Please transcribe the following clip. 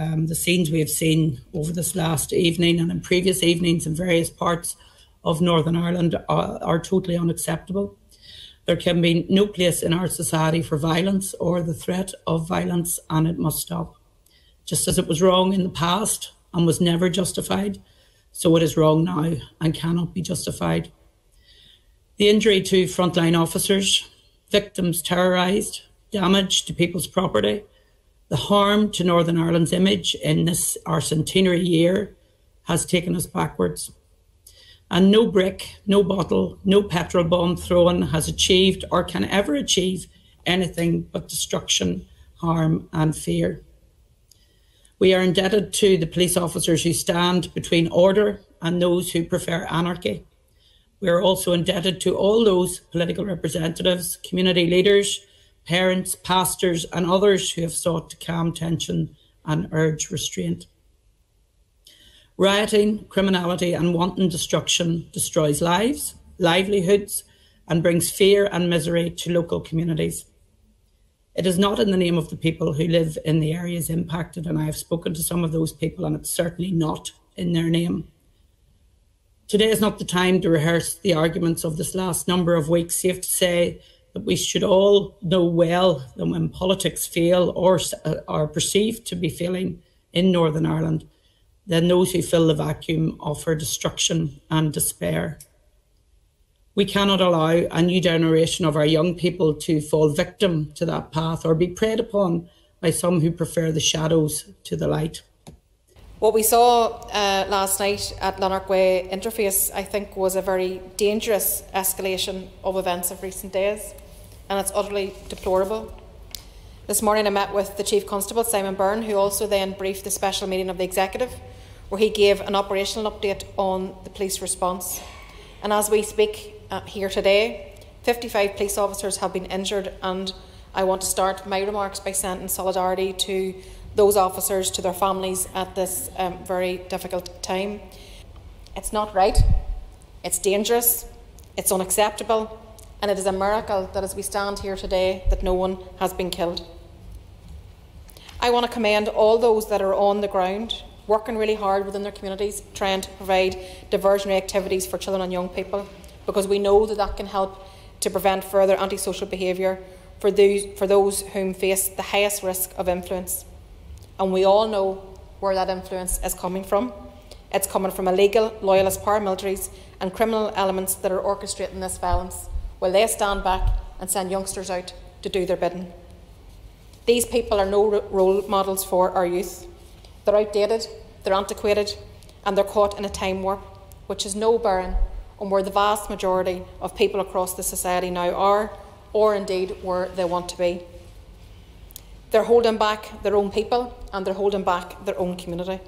um, the scenes we have seen over this last evening and in previous evenings in various parts of Northern Ireland are, are totally unacceptable. There can be no place in our society for violence or the threat of violence, and it must stop. Just as it was wrong in the past and was never justified, so it is wrong now and cannot be justified. The injury to frontline officers, victims terrorised, damage to people's property, the harm to Northern Ireland's image in this our centenary year has taken us backwards. And no brick, no bottle, no petrol bomb thrown has achieved or can ever achieve anything but destruction, harm, and fear. We are indebted to the police officers who stand between order and those who prefer anarchy. We are also indebted to all those political representatives, community leaders, parents, pastors, and others who have sought to calm tension and urge restraint. Rioting, criminality, and wanton destruction destroys lives, livelihoods, and brings fear and misery to local communities. It is not in the name of the people who live in the areas impacted, and I have spoken to some of those people, and it's certainly not in their name. Today is not the time to rehearse the arguments of this last number of weeks. Safe to say that we should all know well that when politics fail or uh, are perceived to be failing in Northern Ireland, then those who fill the vacuum offer destruction and despair. We cannot allow a new generation of our young people to fall victim to that path or be preyed upon by some who prefer the shadows to the light. What we saw uh, last night at Lanark Way interface, I think, was a very dangerous escalation of events of recent days, and it's utterly deplorable. This morning I met with the Chief Constable, Simon Byrne, who also then briefed the special meeting of the Executive, where he gave an operational update on the police response. And as we speak, uh, here today. 55 police officers have been injured, and I want to start my remarks by sending solidarity to those officers, to their families at this um, very difficult time. It's not right, it's dangerous, it's unacceptable, and it is a miracle that as we stand here today that no one has been killed. I want to commend all those that are on the ground, working really hard within their communities, trying to provide diversionary activities for children and young people because we know that that can help to prevent further antisocial behaviour for those, for those whom face the highest risk of influence. And we all know where that influence is coming from. It's coming from illegal loyalist paramilitaries and criminal elements that are orchestrating this violence, while they stand back and send youngsters out to do their bidding. These people are no role models for our youth. They're outdated, they're antiquated, and they're caught in a time warp, which is no bearing on where the vast majority of people across the society now are, or indeed where they want to be. They're holding back their own people and they're holding back their own community.